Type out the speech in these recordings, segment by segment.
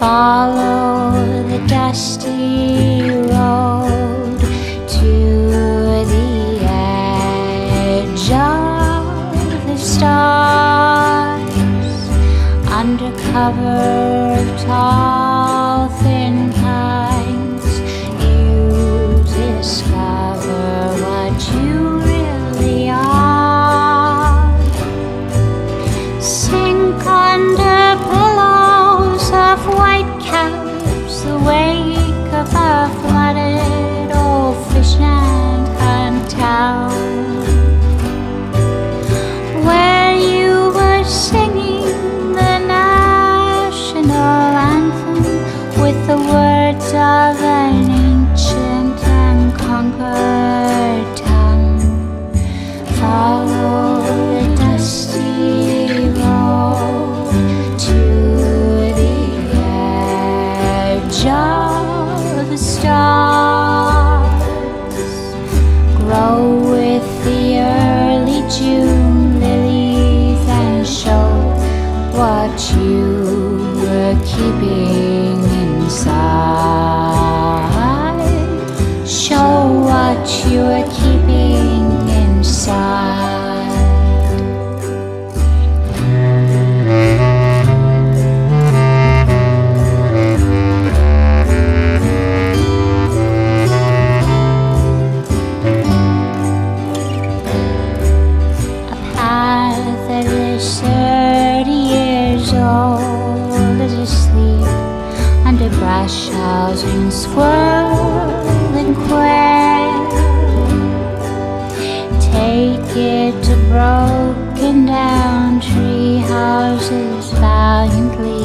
follow the dusty road to the edge of the stars undercover. now. keeping inside. Show what you're. underbrush shouting squirrel and quail. Take it to broken down tree houses valiantly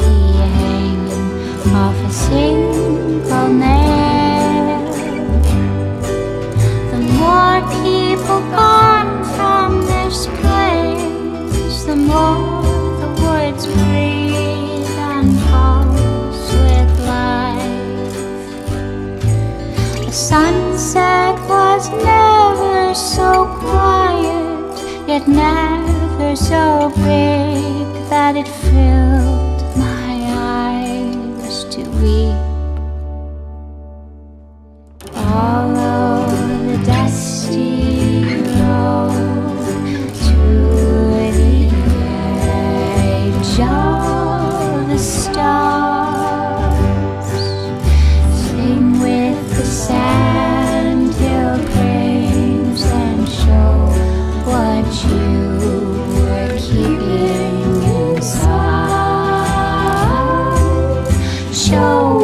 hanging off a ceiling. Sunset was never so quiet, yet never so big that it filled.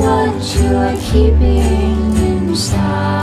what you are keeping inside.